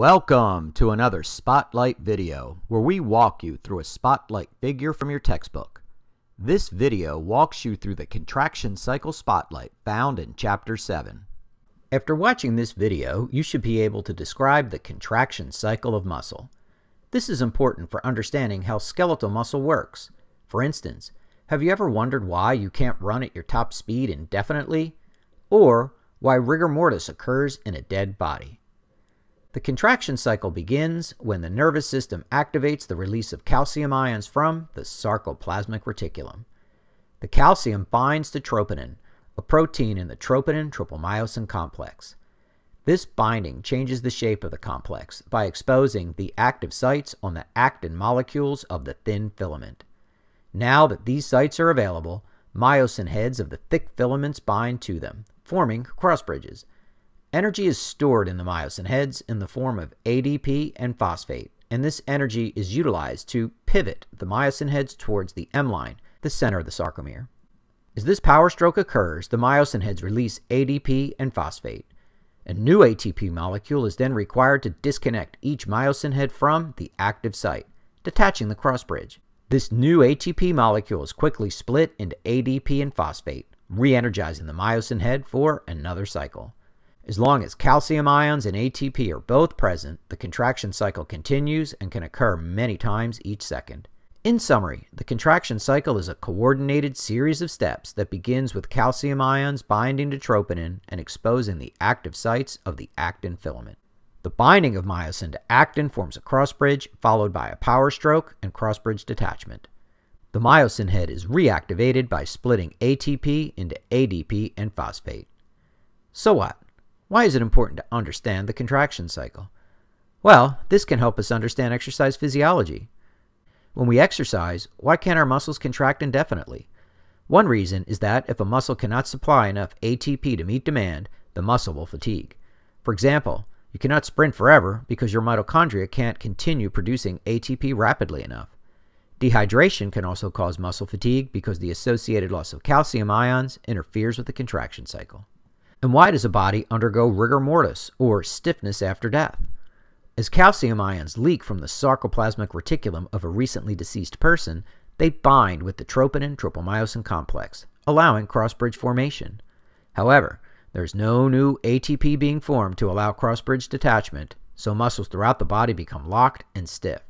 Welcome to another Spotlight video where we walk you through a spotlight figure from your textbook. This video walks you through the contraction cycle spotlight found in Chapter 7. After watching this video, you should be able to describe the contraction cycle of muscle. This is important for understanding how skeletal muscle works. For instance, have you ever wondered why you can't run at your top speed indefinitely? Or why rigor mortis occurs in a dead body? The contraction cycle begins when the nervous system activates the release of calcium ions from the sarcoplasmic reticulum. The calcium binds to troponin, a protein in the troponin tropomyosin complex. This binding changes the shape of the complex by exposing the active sites on the actin molecules of the thin filament. Now that these sites are available, myosin heads of the thick filaments bind to them, forming cross bridges. Energy is stored in the myosin heads in the form of ADP and phosphate, and this energy is utilized to pivot the myosin heads towards the M line, the center of the sarcomere. As this power stroke occurs, the myosin heads release ADP and phosphate. A new ATP molecule is then required to disconnect each myosin head from the active site, detaching the cross bridge. This new ATP molecule is quickly split into ADP and phosphate, re energizing the myosin head for another cycle. As long as calcium ions and ATP are both present, the contraction cycle continues and can occur many times each second. In summary, the contraction cycle is a coordinated series of steps that begins with calcium ions binding to troponin and exposing the active sites of the actin filament. The binding of myosin to actin forms a crossbridge, followed by a power stroke and crossbridge detachment. The myosin head is reactivated by splitting ATP into ADP and phosphate. So what? Why is it important to understand the contraction cycle? Well, this can help us understand exercise physiology. When we exercise, why can't our muscles contract indefinitely? One reason is that if a muscle cannot supply enough ATP to meet demand, the muscle will fatigue. For example, you cannot sprint forever because your mitochondria can't continue producing ATP rapidly enough. Dehydration can also cause muscle fatigue because the associated loss of calcium ions interferes with the contraction cycle. And why does a body undergo rigor mortis, or stiffness after death? As calcium ions leak from the sarcoplasmic reticulum of a recently deceased person, they bind with the troponin tropomyosin complex, allowing cross-bridge formation. However, there is no new ATP being formed to allow cross-bridge detachment, so muscles throughout the body become locked and stiff.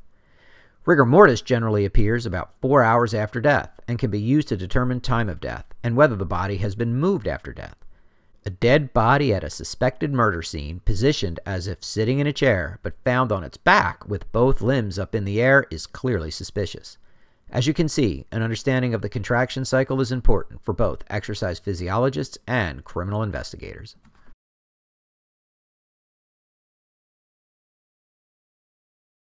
Rigor mortis generally appears about four hours after death and can be used to determine time of death and whether the body has been moved after death. A dead body at a suspected murder scene, positioned as if sitting in a chair, but found on its back with both limbs up in the air, is clearly suspicious. As you can see, an understanding of the contraction cycle is important for both exercise physiologists and criminal investigators.